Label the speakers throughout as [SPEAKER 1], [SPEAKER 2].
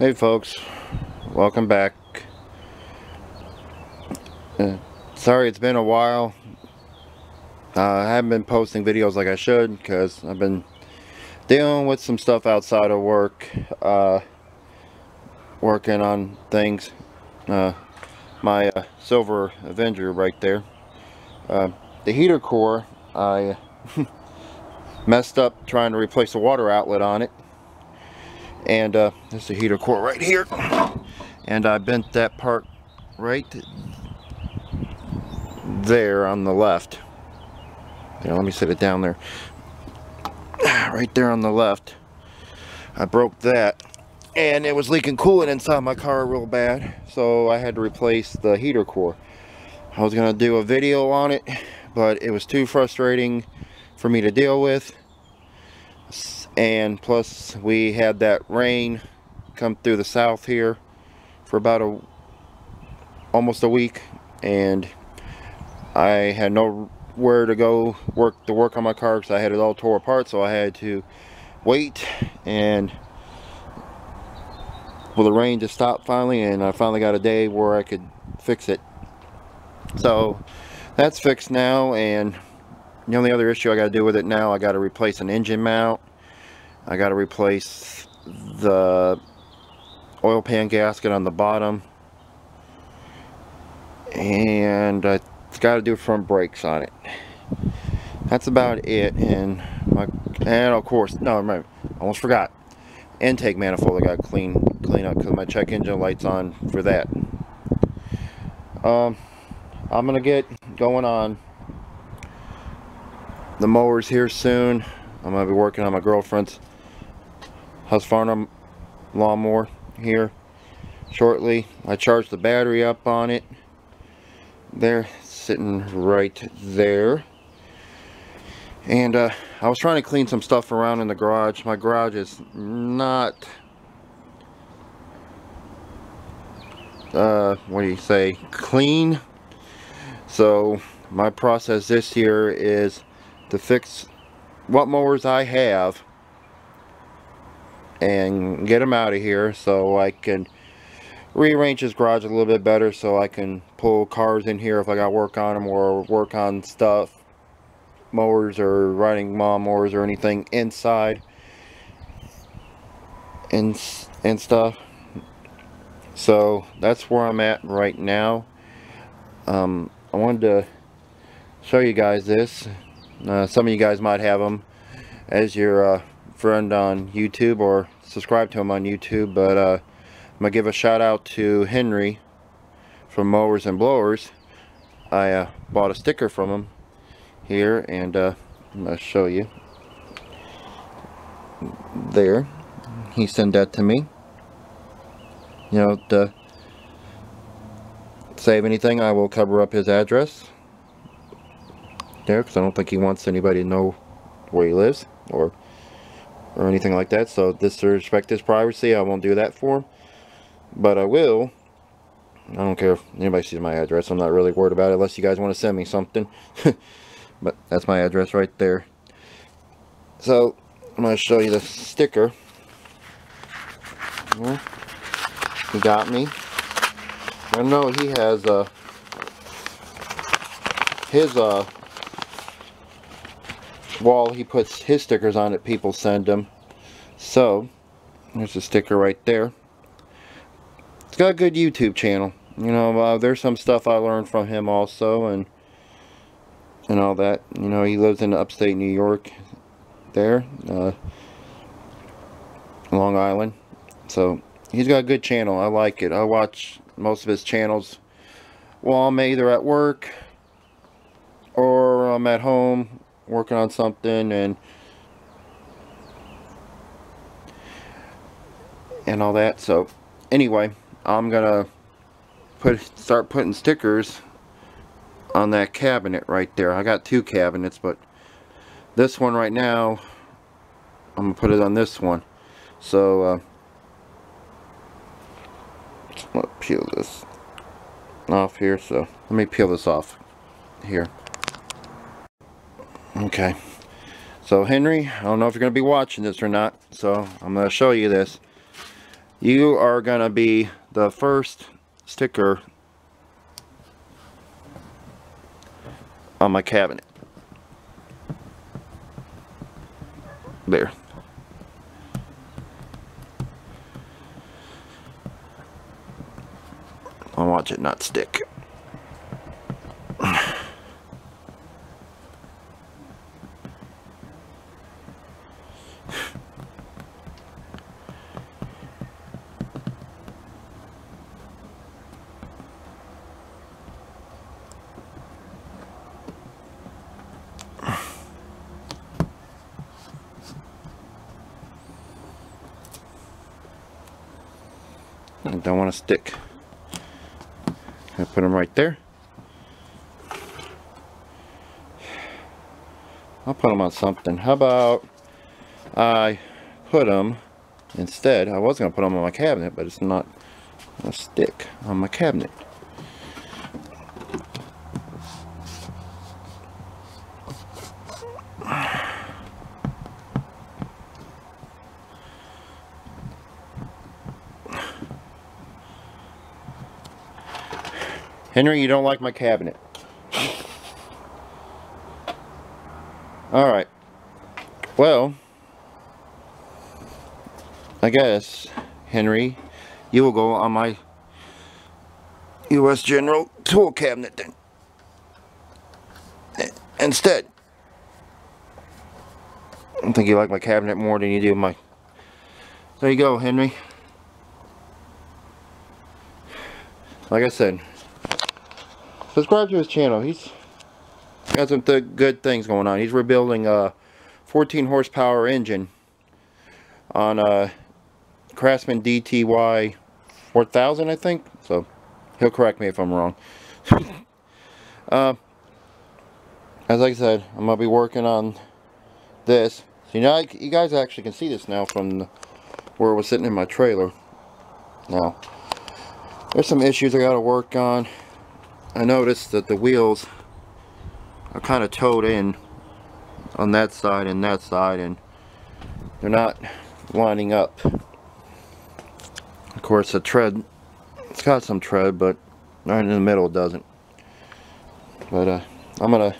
[SPEAKER 1] Hey folks, welcome back. Uh, sorry it's been a while. Uh, I haven't been posting videos like I should because I've been dealing with some stuff outside of work. Uh, working on things. Uh, my uh, Silver Avenger right there. Uh, the heater core, I messed up trying to replace the water outlet on it and uh, there's the heater core right here. And I bent that part right there on the left. Yeah, let me set it down there. Right there on the left. I broke that and it was leaking coolant inside my car real bad so I had to replace the heater core. I was gonna do a video on it but it was too frustrating for me to deal with and plus we had that rain come through the south here for about a almost a week and I had nowhere to go work to work on my car because I had it all tore apart so I had to wait and well the rain just stopped finally and I finally got a day where I could fix it. So that's fixed now and the only other issue I got to do with it now I got to replace an engine mount I got to replace the oil pan gasket on the bottom. And I got to do front brakes on it. That's about it. And my and of course no I almost forgot. Intake manifold I got clean clean up because my check engine light's on for that. Um I'm gonna get going on the mowers here soon. I'm gonna be working on my girlfriend's Husqvarna lawnmower here shortly. I charged the battery up on it. They're sitting right there. And uh, I was trying to clean some stuff around in the garage. My garage is not, uh, what do you say, clean. So my process this year is to fix what mowers I have and get him out of here so I can rearrange his garage a little bit better so I can pull cars in here if I got work on them or work on stuff mowers or riding mowers or anything inside and and stuff. So that's where I'm at right now. Um, I wanted to show you guys this. Uh, some of you guys might have them as your uh, friend on YouTube or subscribe to him on YouTube, but uh, I'm going to give a shout out to Henry from Mowers and Blowers. I uh, bought a sticker from him here, and uh, I'm going to show you. There. He sent that to me. You know, to save anything, I will cover up his address there, because I don't think he wants anybody to know where he lives, or or anything like that. So this to respect his privacy, I won't do that for him. But I will. I don't care if anybody sees my address. I'm not really worried about it unless you guys want to send me something. but that's my address right there. So I'm going to show you the sticker. He got me. I know he has uh, his uh, wall he puts his stickers on it people send him. So there's a sticker right there. It's got a good YouTube channel you know uh, there's some stuff I learned from him also and and all that. You know he lives in upstate New York there uh, Long Island. So he's got a good channel I like it. I watch most of his channels while I'm either at work or I'm at home working on something and and all that. So anyway I'm gonna put start putting stickers on that cabinet right there. I got two cabinets but this one right now I'm gonna put it on this one. So uh, let's peel this off here. So let me peel this off here Okay. So Henry, I don't know if you're going to be watching this or not, so I'm going to show you this. you are going to be the first sticker on my cabinet. There. I'll watch it not stick. I don't want to stick. I put them right there. I'll put them on something. How about I put them instead, I was going to put them on my cabinet, but it's not a stick on my cabinet. Henry, you don't like my cabinet. Alright. Well, I guess, Henry, you will go on my U.S. General tool cabinet then. Instead. I think you like my cabinet more than you do my... There you go, Henry. Like I said, subscribe to his channel. He's got some th good things going on. He's rebuilding a 14 horsepower engine on a Craftsman DTY 4000, I think. So he'll correct me if I'm wrong. uh, as I said, I'm gonna be working on this. You know, you guys actually can see this now from where it was sitting in my trailer. Now, there's some issues I got to work on. I noticed that the wheels are kind of towed in on that side and that side and they're not lining up. Of course the tread, it's got some tread but right in the middle it doesn't. But uh, I'm to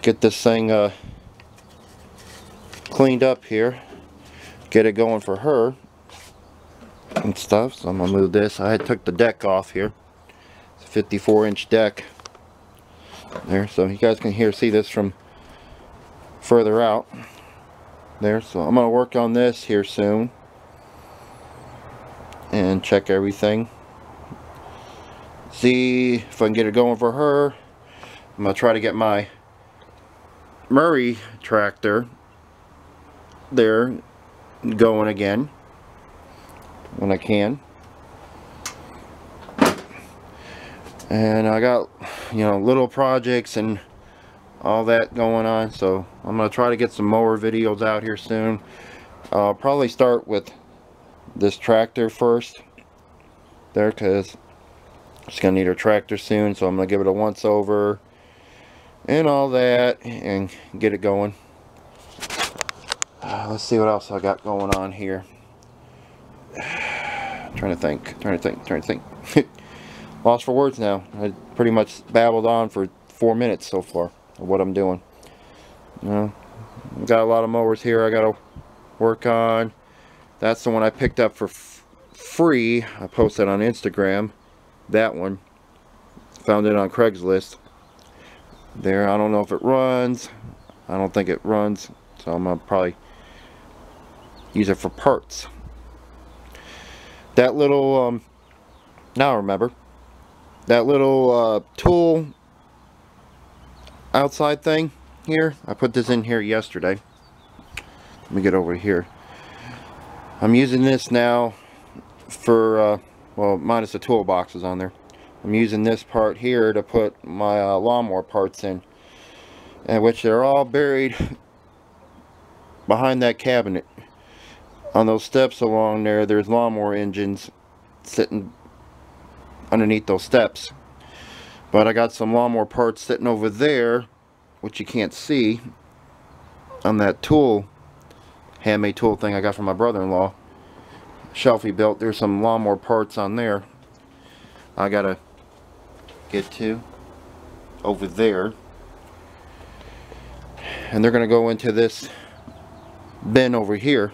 [SPEAKER 1] get this thing uh, cleaned up here. Get it going for her and stuff. So I'm to move this. I took the deck off here. 54 inch deck there. So you guys can hear see this from further out there. So I'm gonna work on this here soon and check everything. See if I can get it going for her. I'm gonna try to get my Murray tractor there going again when I can and I got you know little projects and all that going on. So I'm gonna try to get some mower videos out here soon. I'll probably start with this tractor first there because it's gonna need a tractor soon. So I'm gonna give it a once over and all that and get it going. Uh, let's see what else I got going on here. Trying to think trying to think trying to think lost for words now. I pretty much babbled on for four minutes so far of what I'm doing. You know, got a lot of mowers here I got to work on. That's the one I picked up for free. I posted on Instagram. That one. Found it on Craigslist. There, I don't know if it runs. I don't think it runs. So I'm going to probably use it for parts. That little, um, now I remember that little uh, tool outside thing here. I put this in here yesterday. Let me get over here. I'm using this now for uh, well minus the toolboxes on there. I'm using this part here to put my uh, lawnmower parts in and which they're all buried behind that cabinet. On those steps along there there's lawnmower engines sitting underneath those steps. But I got some lawnmower parts sitting over there, which you can't see, on that tool, handmade tool thing I got from my brother-in-law. shelf he built. There's some lawnmower parts on there. I gotta get to over there. And they're gonna go into this bin over here.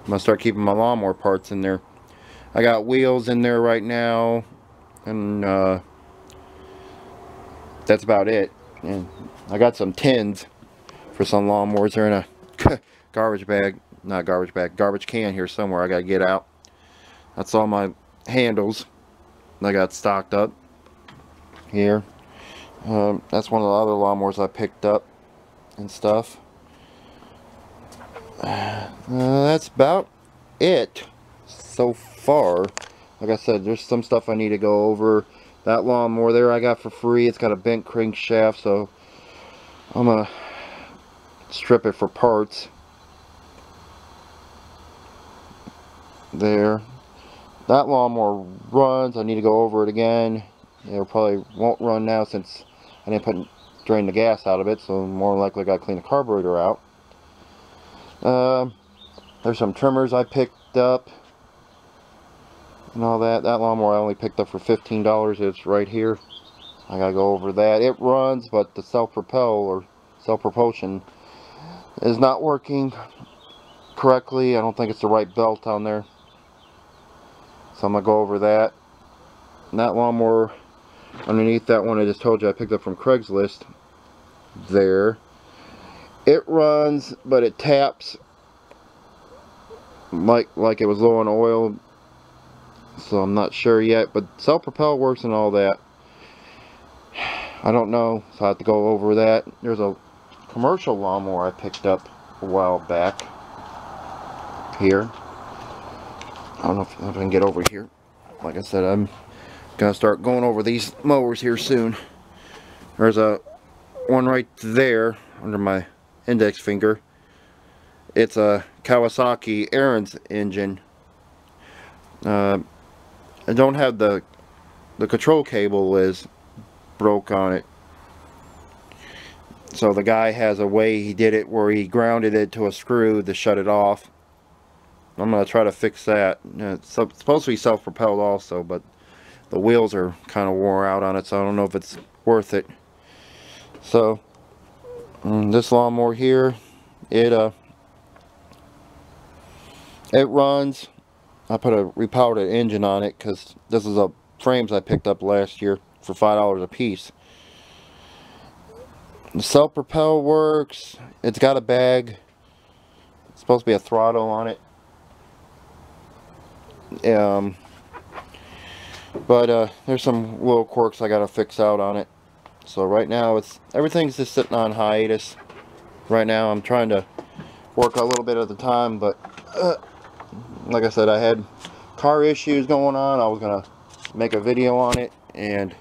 [SPEAKER 1] I'm gonna start keeping my lawnmower parts in there. I got wheels in there right now and uh, that's about it. And I got some tins for some lawnmowers. They're in a garbage bag, not garbage bag, garbage can here somewhere. I gotta get out. That's all my handles I got stocked up here. Um, that's one of the other lawnmowers I picked up and stuff. Uh, that's about it so far. Like I said, there's some stuff I need to go over. That lawnmower there I got for free. It's got a bent crankshaft, so I'm going to strip it for parts. There. That lawnmower runs. I need to go over it again. It probably won't run now since I didn't put drain the gas out of it, so more likely I got to clean the carburetor out. Uh, there's some trimmers I picked up and all that. That lawnmower I only picked up for $15. It's right here. I gotta go over that. It runs, but the self-propel or self-propulsion is not working correctly. I don't think it's the right belt on there. So I'm gonna go over that. And that lawnmower underneath that one I just told you I picked up from Craigslist there. It runs, but it taps like like it was low on oil so I'm not sure yet but self-propel works and all that. I don't know so I have to go over that. There's a commercial lawnmower I picked up a while back here. I don't know if, I can get over here. Like I said I'm gonna start going over these mowers here soon. There's a one right there under my index finger. It's a Kawasaki Ariens engine. Uh, I don't have the the control cable is broke on it. So the guy has a way he did it where he grounded it to a screw to shut it off. I'm gonna try to fix that. It's supposed to be self-propelled also but the wheels are kind of wore out on it so I don't know if it's worth it. So um, this lawnmower here it uh it runs I put a repowered engine on it because this is a frames I picked up last year for five dollars a piece. The self-propel works. It's got a bag. It's supposed to be a throttle on it. Um, but uh, there's some little quirks I gotta fix out on it. So right now it's everything's just sitting on hiatus. Right now I'm trying to work a little bit at the time, but. Uh, like I said I had car issues going on. I was gonna make a video on it and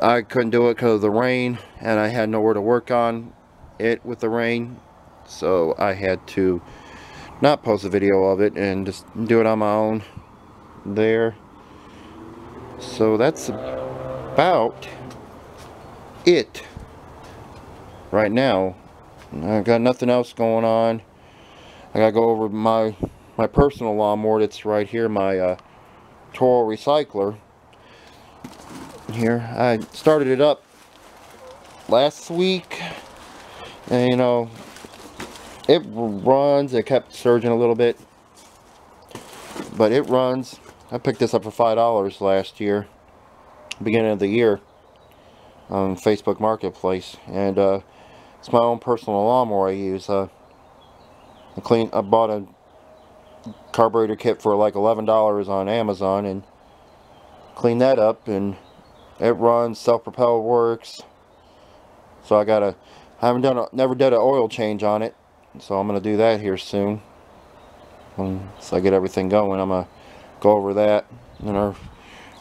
[SPEAKER 1] I couldn't do it because of the rain and I had nowhere to work on it with the rain. So I had to not post a video of it and just do it on my own there. So that's about it right now. I got nothing else going on. I gotta go over my my personal lawnmower that's right here, my uh, Toro Recycler. Here, I started it up last week, and you know, it runs. It kept surging a little bit, but it runs. I picked this up for five dollars last year, beginning of the year, on Facebook Marketplace, and uh, it's my own personal lawnmower I use. Uh, I clean. I bought a carburetor kit for like $11 on Amazon and clean that up and it runs self-propelled works. So I gotta I haven't done a, never did an oil change on it so I'm gonna do that here soon. So I get everything going I'm gonna go over that. And our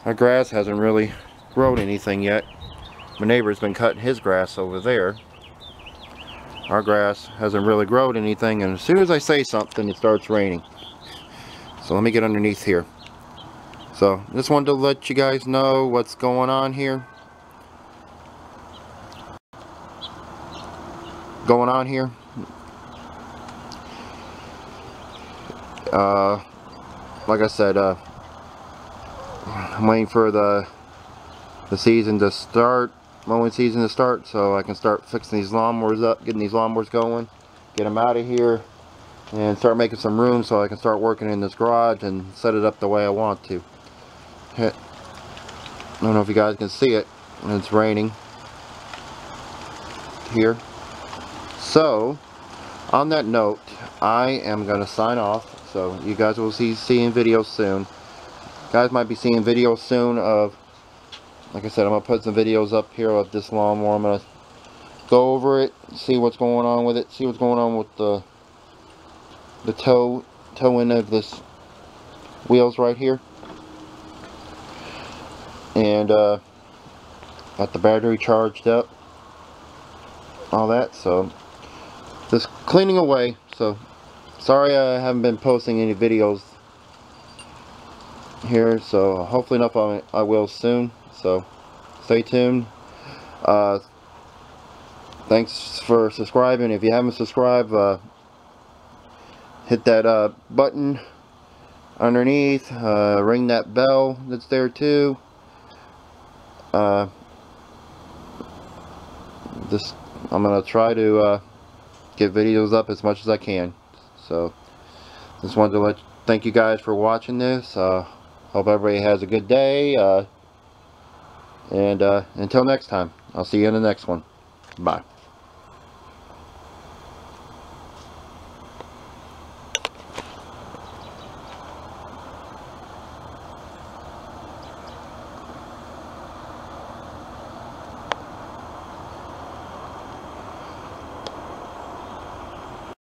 [SPEAKER 1] our grass hasn't really grown anything yet. My neighbor's been cutting his grass over there. Our grass hasn't really grown anything and as soon as I say something it starts raining so let me get underneath here. So just wanted to let you guys know what's going on here. Going on here. Uh, like I said, uh, I'm waiting for the the season to start, mowing season to start, so I can start fixing these lawnmowers up, getting these lawnmowers going, get them out of here, and start making some room so I can start working in this garage and set it up the way I want to. I don't know if you guys can see it, it's raining here. So, on that note, I am going to sign off. So, you guys will see seeing videos soon. guys might be seeing videos soon of, like I said, I'm going to put some videos up here of this lawnmower. I'm going to go over it, see what's going on with it, see what's going on with the the toe toe end of this wheels right here. And uh, got the battery charged up. All that so just cleaning away. So sorry I haven't been posting any videos here so hopefully enough I, I will soon. So stay tuned. Uh, thanks for subscribing. If you haven't subscribed uh, hit that uh, button underneath uh, ring that bell that's there too. Uh, just I'm gonna try to uh, get videos up as much as I can. So just wanted to let thank you guys for watching this. Uh, hope everybody has a good day uh, and uh, until next time. I'll see you in the next one. Bye